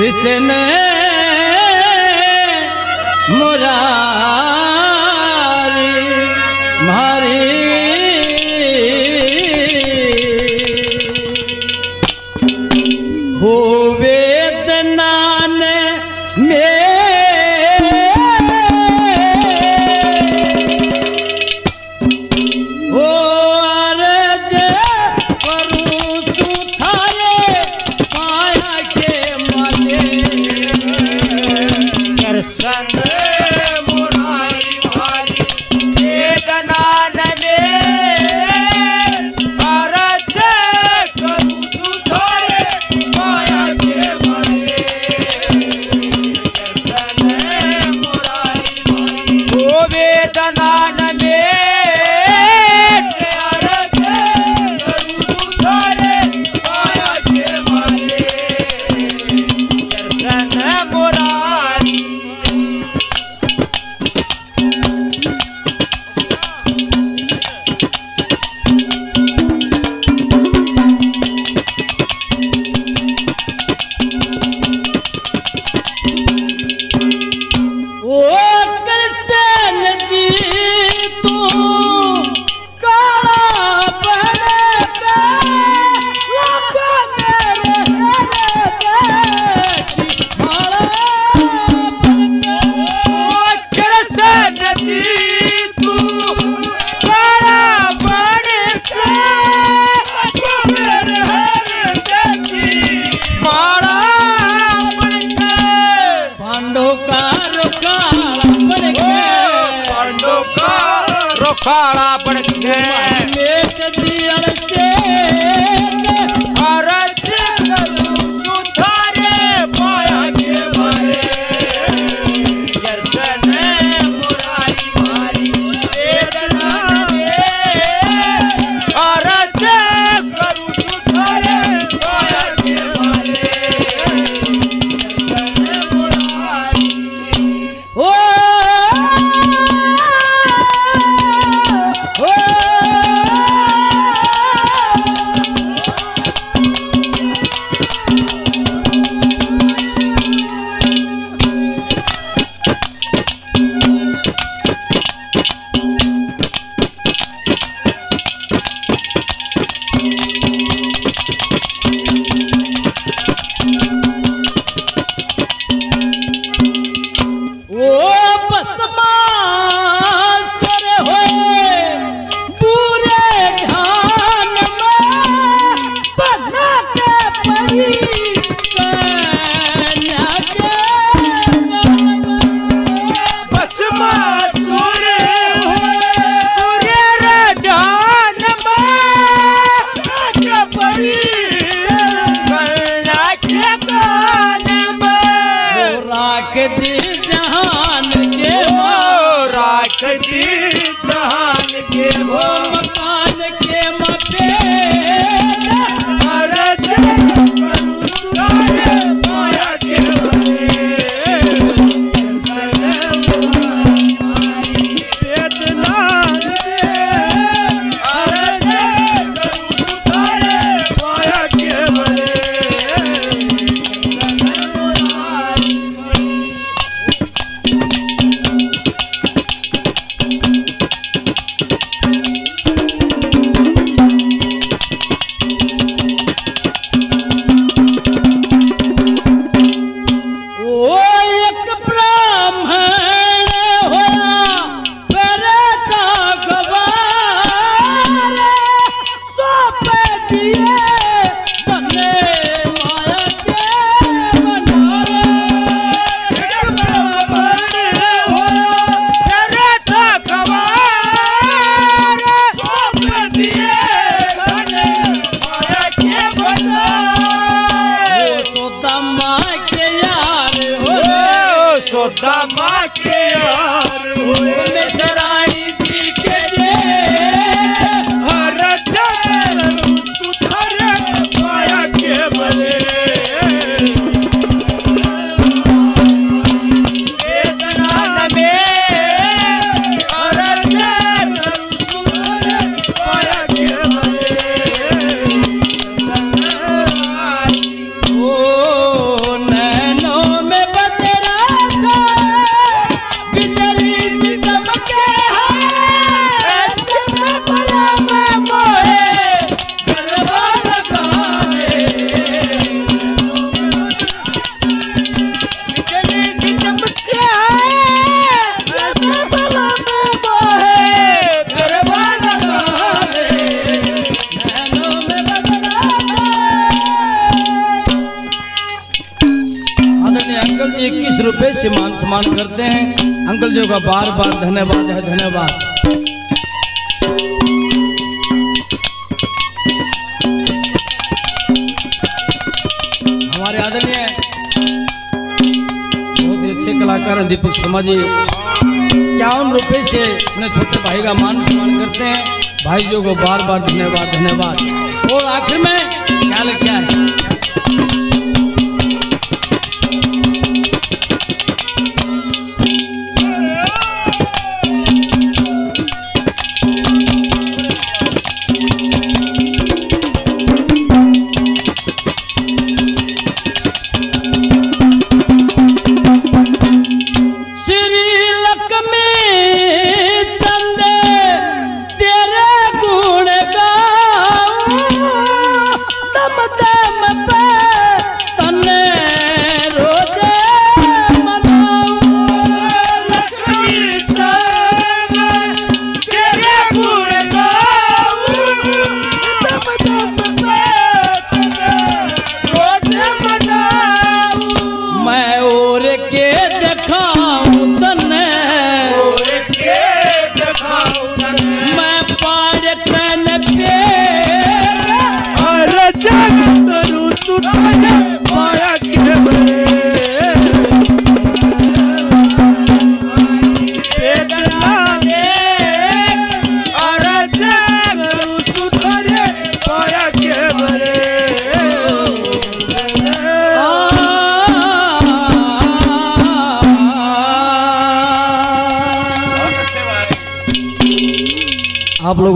कृष्ण मुरारी मारी। हो रोखाड़ा बन के मेट दियल से हो अंकल जी इक्कीस रुपए से मान सम्मान करते हैं। अंकल जी का बार बार धन्यवाद है, धन्यवाद। हमारे आदरणीय, बहुत ही अच्छे कलाकार हैं, दीपक शर्मा जी। इक्यावन रुपए से अपने छोटे भाई का मान सम्मान करते हैं। भाई भाइयों को बार बार धन्यवाद धन्यवाद। और आखिर में क्या मत आप लोग